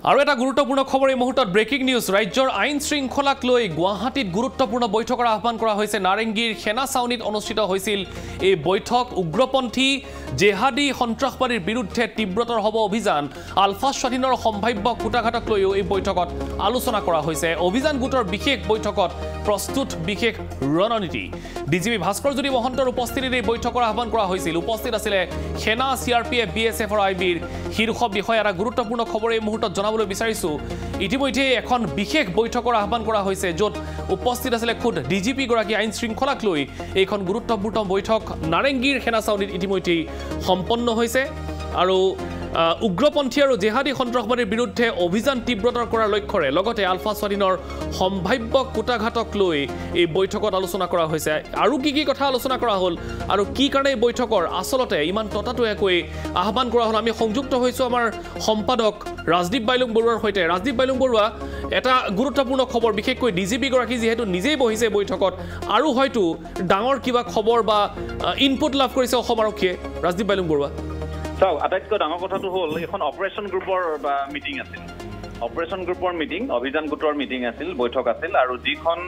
আৰু এটা গুৰুত্বপূৰ্ণ খবৰ এই মুহূৰ্তত ব্ৰেকিং নিউজ ৰাজ্যৰ আইন শৃংখলাক লৈ গুৱাহাটীত গুৰুত্বপূৰ্ণ বৈঠকৰ আহ্বান কৰা হৈছে। নাৰেংগীৰ সেনা ছাউনীত অনুষ্ঠিত হৈছিল এই বৈঠক। উগ্ৰপন্থী জেহাদী সন্ত্ৰাসবাদীৰ বিৰুদ্ধে তীব্ৰতৰ হ'ব অভিযান। আলফা স্বাধীনৰ সম্ভাৱ্য কুটাঘাটক লৈও এই বৈঠকত আলোচনা কৰা হৈছে। অভিযান গোটৰ বিশেষ বৈঠকত প্ৰস্তুত বিশেষ ৰণনীতি। ডি জি পি ভাস্কৰজ্যোতি মহন্তৰ উপস্থিতিত এই বৈঠকৰ আহ্বান কৰা হৈছিল। উপস্থিত আছিলে সেনা C R P F B S এফৰ আই বিৰ শীৰ্ষ বিষয়া। এটা গুৰুত্বপূৰ্ণ খবৰ এই মুহূৰ্তত জনাবলৈ বিচাৰিছোঁ। ইতিমধ্যে এখন বিশেষ বৈঠকৰ আহ্বান কৰা হৈছে য'ত উপস্থিত আছিলে খুদ ডি জি পিগৰাকী আইন শৃংখলাক লৈ। এইখন গুৰুত্বপূৰ্ণ বৈঠক নাৰেংগীৰ সেনা ছাউনীত ইতিমধ্যেই সম্পন্ন হৈছে। আৰু উগ্ৰপন্থী আৰু জেহাদী সন্ত্ৰাসবাদীৰ বিৰুদ্ধে অভিযান তীব্ৰতৰ কৰাৰ লক্ষ্যৰে লগতে আলফা স্বাধীনৰ সম্ভাৱ্য কুটাঘাটক লৈ এই বৈঠকত আলোচনা কৰা হৈছে। আৰু কি কি কথা আলোচনা কৰা হ'ল আৰু কি কাৰণে এই বৈঠকৰ আচলতে ইমান ততাতৈয়াকৈ আহ্বান কৰা হ'ল আমি সংযুক্ত হৈছোঁ আমাৰ সম্পাদক ৰাজদীপ বাইলুং বৰুৱাৰ সৈতে। ৰাজদীপ বাইলুং বৰুৱা এটা গুৰুত্বপূৰ্ণ খবৰ বিশেষকৈ ডি জি পিগৰাকী যিহেতু নিজেই বহিছে বৈঠকত আৰু হয়তো ডাঙৰ কিবা খবৰ বা ইনপুট লাভ কৰিছে অসম আৰক্ষীয়ে। ৰাজদীপ বাইলুং বৰুৱা। চাওক আটাইতকৈ ডাঙৰ কথাটো হ'ল এইখন অপাৰেশ্যন গ্ৰুপৰ মিটিং আছিল। অপাৰেশ্যন গ্ৰুপৰ মিটিং অভিযান গোটৰ মিটিং আছিল বৈঠক আছিল আৰু যিখন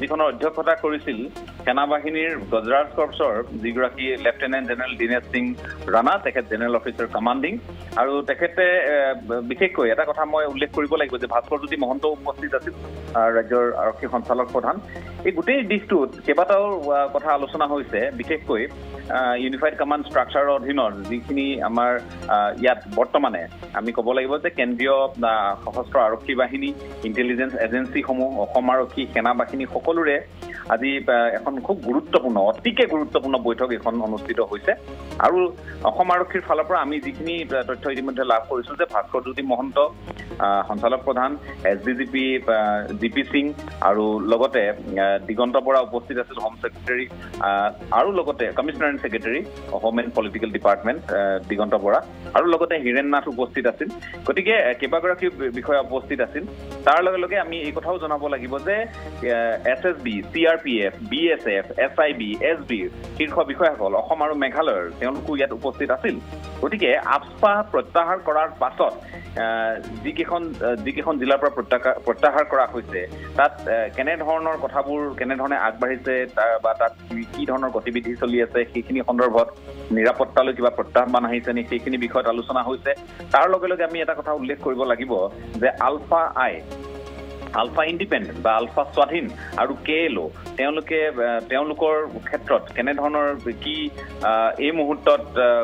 যিখনৰ অধ্যক্ষতা কৰিছিল সেনা বাহিনীৰ গজৰাজ কৰ্পছৰ যিগৰাকী লেফটেনেণ্ট জেনেৰেল দীনেশ সিং ৰাণা তেখেত জেনেৰেল অফিচাৰ কমাণ্ডিং। আৰু তেখেতে বিশেষকৈ এটা কথা মই উল্লেখ কৰিব লাগিব যে ভাস্কৰজ্যোতি মহন্ত উপস্থিত আছিল ৰাজ্যৰ আৰক্ষী সঞ্চালক প্ৰধান এই গোটেই দিশটোত কেইবাটাও কথা আলোচনা হৈছে বিশেষকৈ ইউনিফাইড কমাণ্ড ষ্ট্ৰাকচাৰৰ অধীনত যিখিনি আমাৰ ইয়াত বৰ্তমানে আমি ক'ব লাগিব যে কেন্দ্ৰীয় সশস্ত্ৰ আৰক্ষী বাহিনী ইণ্টেলিজেঞ্চ এজেঞ্চিসমূহ অসম আৰক্ষী সেনা বাহিনী সকলোৰে আজি আহ, এখন খুব গুৰুত্বপূৰ্ণ অতিকে গুৰুত্বপূৰ্ণ বৈঠক এখন অনুষ্ঠিত হৈছে। আৰু অসম আৰক্ষীৰ ফালৰ পৰা আমি যিখিনি তথ্য ইতিমধ্যে লাভ কৰিছো যে ভাস্কৰজ্যোতি মহন্ত আহ, সঞ্চালক প্ৰধান S D G P G P Singh আৰু লগতে দিগন্ত বৰা উপস্থিত আছিল হোম ছেক্ৰেটাৰী আৰু লগতে commissioner secretary home and political department Diganta Bora আৰু লগতে হীৰেণ নাথ উপস্থিত আছিল। গতিকে কেইবাগৰাকী বিষয়া উপস্থিত আছিল। তাৰ লগে লগে আমি এই কথাও জনাব লাগিব যে S S B C R P F B S F S I B S বিৰ শীৰ্ষ বিষয়াসকল অসম আৰু মেঘালয়ৰ তেওঁলোকো ইয়াত উপস্থিত আছিল। গতিকে আফস্পা প্ৰত্যাহাৰ কৰাৰ পাছত যিকেইখন যিকেইখন জিলাৰ পৰা প্ৰত্যাহাৰ কৰা হৈছে তাত কেনেধৰণৰ কথাবোৰ কেনেধৰণে আগবাঢ়িছে বা তাত কি ধৰণৰ গতিবিধি চলি আছে সেইখিনি সন্দৰ্ভত নিৰাপত্তালৈ কিবা প্ৰত্যাহ্বান আহিছে নেকি সেইখিনি বিষয়ত আলোচনা হৈছে তাৰ লগে লগে আমি এটা কথা উল্লেখ কৰিব লাগিব যে আলফা আই আলফা ইণ্ডিপেণ্ডেণ্ট বা আলফা স্বাধীন আৰু কে এল অ' তেওঁলোকে তেওঁলোকৰ ক্ষেত্ৰত কেনেধৰণৰ কি এই মুহূৰ্তত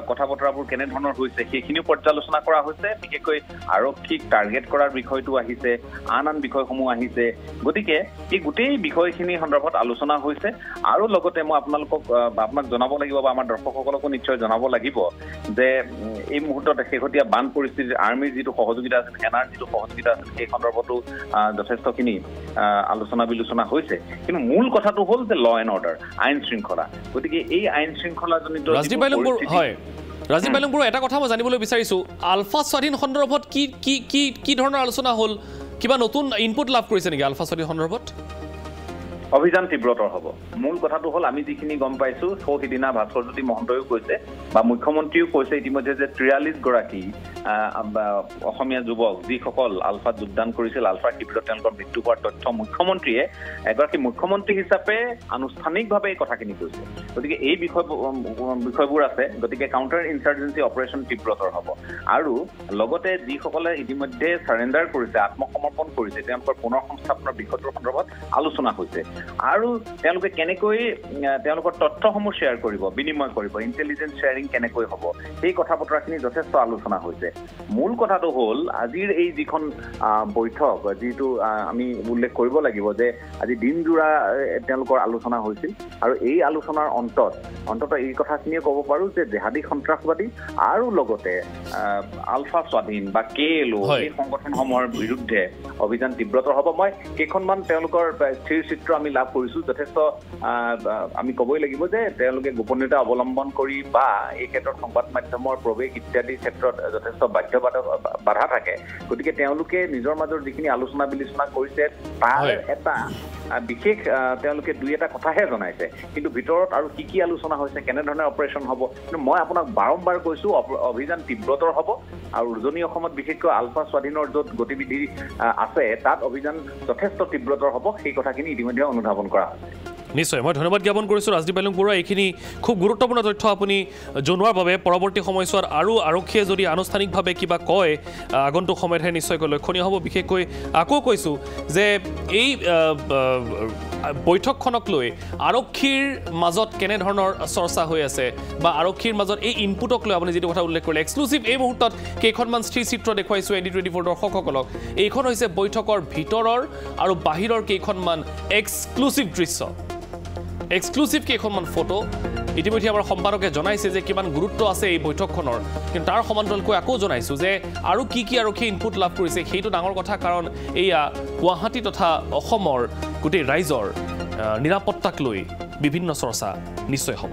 কথা বতৰাবোৰ কেনেধৰণৰ হৈছে সেইখিনিও পৰ্যালোচনা কৰা হৈছে। বিশেষকৈ আৰক্ষীক টাৰ্গেট কৰাৰ বিষয়টো আহিছে আন আন বিষয়সমূহ আহিছে। গতিকে এই গোটেই বিষয়খিনি সন্দৰ্ভত আলোচনা হৈছে আৰু লগতে মই আপোনালোকক আপোনাক জনাব লাগিব বা আমাৰ দৰ্শকসকলকো নিশ্চয় জনাব লাগিব যে এই মুহূৰ্তত শেহতীয়া বান পৰিস্থিতিত আৰ্মীৰ যিটো সহযোগিতা আছিল সেনাৰ যিটো সহযোগিতা আছিল সেই সন্দৰ্ভতো আহ, যথেষ্টখিনি আলোচনা বিলোচনা হৈছে। কিন্তু মূল কথাটো হ'ল যে ল এণ্ড অৰ্ডাৰ আইন শৃংখলা। গতিকে এই আইন শৃংখলাজনিত যিবোৰ বাইলুং বৰুৱা হয়। বাইলুং এটা কথা মই জানিবলৈ বিচাৰিছোঁ। আলফা স্বাধীন সন্দৰ্ভত কি কি কি কি ধৰণৰ আলোচনা হ'ল? কিবা নতুন ইনপুট লাভ কৰিছে নেকি আলফা স্বাধীন সন্দৰ্ভত? অভিযান তীব্ৰতৰ হ'ব। মূল কথাটো হ'ল আমি যিখিনি গম পাইছো সৌ সিদিনা ভাস্কৰজ্যোতি মহন্তইও কৈছে বা মুখ্যমন্ত্ৰীও কৈছে ইতিমধ্যে যে ত্ৰিয়াল্লিছ গৰাকী আহ, বা অসমীয়া যুৱক যিসকল আলফাত যোগদান কৰিছিল আলফাৰ শিবিৰত তেওঁলোকৰ মৃত্যু হোৱাৰ তথ্য মুখ্যমন্ত্ৰীয়ে এগৰাকী মুখ্যমন্ত্ৰী হিচাপে আনুষ্ঠানিকভাৱে এই কথাখিনি কৈছে। গতিকে এই বিষয় বিষয়বোৰ আছে। গতিকে কাউণ্টাৰ ইনচাৰ্জেঞ্চি অপাৰেশ্যন তীব্ৰতৰ হ'ব। আৰু লগতে যিসকলে ইতিমধ্যে চাৰেণ্ডাৰ কৰিছে আত্মসমৰ্পণ কৰিছে তেওঁলোকৰ পুনৰ সংস্থাপনৰ বিষয়টোৰ সন্দৰ্ভত আলোচনা হৈছে। আৰু তেওঁলোকে কেনেকৈ তেওঁলোকৰ তথ্যসমূহ শ্বেয়াৰ কৰিব বিনিময় কৰিব ইণ্টেলিজেঞ্চ শ্বেয়াৰিং কেনেকৈ হ'ব সেই কথা বতৰাখিনি যথেষ্ট আলোচনা হৈছে। মূল কথাটো হ'ল আজিৰ এই যিখন বৈঠক যিটো আমি উল্লেখ কৰিব লাগিব যে আজি দিনজোৰা এ, তেওঁলোকৰ আলোচনা হৈছিল আৰু এই আলোচনাৰ অন্তত অন্তত এই কথাখিনিয়ে ক'ব পাৰোঁ যে জেহাদী সন্ত্ৰাসবাদী আৰু লগতে আলফা স্বাধীন বা কে এল অ'। এই সংগঠনসমূহৰ বিৰুদ্ধে অভিযান তীব্ৰতৰ হ'ব মই কেইখনমান তেওঁলোকৰ স্থিৰ চিত্ৰ আমি লাভ কৰিছোঁ যথেষ্ট আমি ক'বই লাগিব যে তেওঁলোকে গোপনীয়তা অৱলম্বন কৰি বা এই ক্ষেত্ৰত সংবাদ মাধ্যমৰ প্ৰৱেশ ইত্যাদিৰ ক্ষেত্ৰত যথেষ্ট বাধ্যবাধক বাধা থাকে। গতিকে তেওঁলোকে নিজৰ মাজৰ যিখিনি আলোচনা বিলোচনা কৰিছে তাৰ। এটা বিশেষ তেওঁলোকে দুই এটা কথাহে জনাইছে। কিন্তু ভিতৰত আৰু কি কি আলোচনা হৈছে কেনেধৰণে অপাৰেশ্যন হ'ব কিন্তু মই আপোনাক বাৰম্বাৰ কৈছো অভিযান তীব্ৰতৰ হ'ব আৰু উজনি অসমত বিশেষকৈ আলফা স্বাধীনৰ য'ত গতিবিধি আছে তাত অভিযান যথেষ্ট তীব্ৰতৰ হ'ব সেই কথাখিনি ইতিমধ্যে অনুধাৱন কৰা হৈছে। নিশ্চয়। মই ধন্যবাদ জ্ঞাপন কৰিছোঁ। ৰাজদীপ পাইলুং বৰুৱা এইখিনি খুব গুৰুত্বপূৰ্ণ তথ্য আপুনি জনোৱাৰ বাবে পৰৱৰ্তী সময়ছোৱাত আৰু আৰক্ষীয়ে যদি আনুষ্ঠানিকভাৱে কিবা কয় আগন্তুক সময়তহে নিশ্চয়কৈ লক্ষণীয় হ'ব। বিশেষকৈ আকৌ কৈছোঁ যে এই বৈঠকখনক লৈ আৰক্ষীৰ মাজত কেনেধৰণৰ চৰ্চা হৈ আছে বা আৰক্ষীৰ মাজত এই ইনপুটক লৈ আপুনি যিটো কথা উল্লেখ কৰিলে এক্সক্লুচিভ এই মুহূৰ্তত কেইখনমান স্থিৰ চিত্ৰ দেখুৱাইছোঁ এন ডি টুৱেণ্টি ফ'ৰ দৰ্শকসকলক। এইখন হৈছে বৈঠকৰ ভিতৰৰ আৰু বাহিৰৰ কেইখনমান এক্সক্লুচিভ দৃশ্য। এক্সক্লুচিভ কেইখনমান ফটো ইতিমধ্যে আমাৰ সম্পাদকে জনাইছে যে কিমান গুৰুত্ব আছে এই বৈঠকখনৰ। কিন্তু তাৰ সমান্তৰালকৈ আকৌ জনাইছোঁ যে আৰু কি কি আৰক্ষীয়ে ইনপুট লাভ কৰিছে সেইটো ডাঙৰ কথা কাৰণ এয়া গুৱাহাটী তথা অসমৰ গোটেই ৰাইজৰ নিৰাপত্তাক লৈ বিভিন্ন চৰ্চা নিশ্চয় হ'ব।